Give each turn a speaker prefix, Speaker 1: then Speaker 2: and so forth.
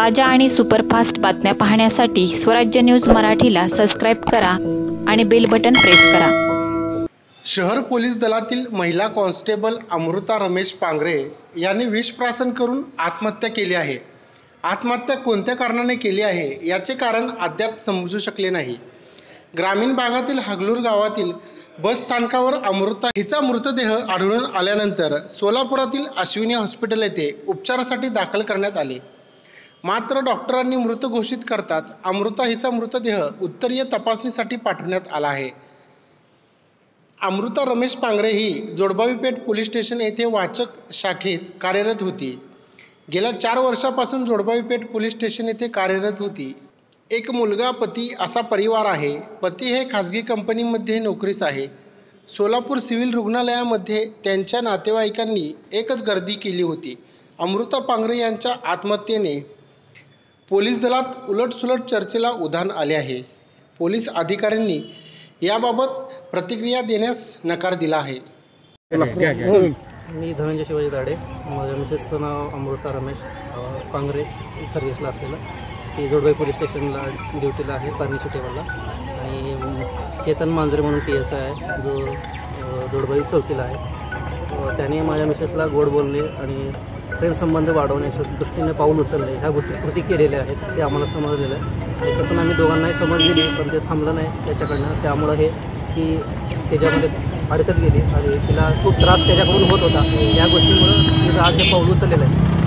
Speaker 1: ताज्या आणि सुपरफास्ट बातम्या पाहण्यासाठी स्वराज्य न्यूज मराठीला सबस्क्राईब करा आणि बेल बटन प्रेस करा.
Speaker 2: शहर पोलीस दलातील महिला कॉन्स्टेबल अमृता रमेश पांगरे यांनी विषप्रासन करून आत्महत्या केली आहे. आत्महत्या कोणत्या कारणाने केली आहे याचे कारण अद्याप समजू शकले नाही. ग्रामीण भागातील हगलूर गावातील बस स्थानकावर अमृता हिचा मृतदेह आढळून आल्यानंतर सोलापुरातील अश्विनी हॉस्पिटल येथे उपचारासाठी दाखल करण्यात आले. मात्र डॉक्टरांनी मृत घोषित करताच अमृता हिचा मृतदेह उत्तरीय तपासणीसाठी पाठवण्यात आला आहे. अमृता रमेश पांगरे ही जोडबावीपेठ पोलीस स्टेशन येथे वाचक शाखेत कार्यरत होती. गेल्या चार वर्षापासून जोडबावीपेठ पोलीस स्टेशन येथे कार्यरत होती. एक मुलगा पती असा परिवार आहे. पती हे खाजगी कंपनीमध्ये नोकरीस आहे. सोलापूर सिव्हिल रुग्णालयामध्ये त्यांच्या नातेवाईकांनी एकच गर्दी केली होती. अमृता पांगरे यांच्या आत्महत्येने पोलीस दलात उलटसुलट चर्चेला उधाण आले आहे. पोलीस अधिकाऱ्यांनी याबाबत प्रतिक्रिया देण्यास नकार दिला आहे.
Speaker 3: मी धनंजय शिवाजी दाडे माझ्या मिसेसचं नाव अमृता रमेश पांगरे सर्व्हिसला असलेलं. ती जोडबाई पोलीस स्टेशनला ड्युटीला आहे पारणी टेबलला आणि केतन मांजरे म्हणून पी एस आय आहे. जो जोडबाई चौकीला आहे. त्याने माझ्या मिसेसला गोड बोलले आणि प्रेमसंबंध वाढवण्याच्या दृष्टीने पाऊल उचलले ह्या गोष्टी कृती केलेल्या आहेत ते आम्हाला समजलेलं आहे. त्याच्यातून आम्ही दोघांनाही समज दिली पण ते थांबलं नाही त्याच्याकडनं. त्यामुळं हे की त्याच्यामध्ये अडकत गेली आणि तिला खूप त्रास त्याच्याकडून होत होता. या गोष्टीमुळं तिचं आज हे पाऊल उचललेलं आहे.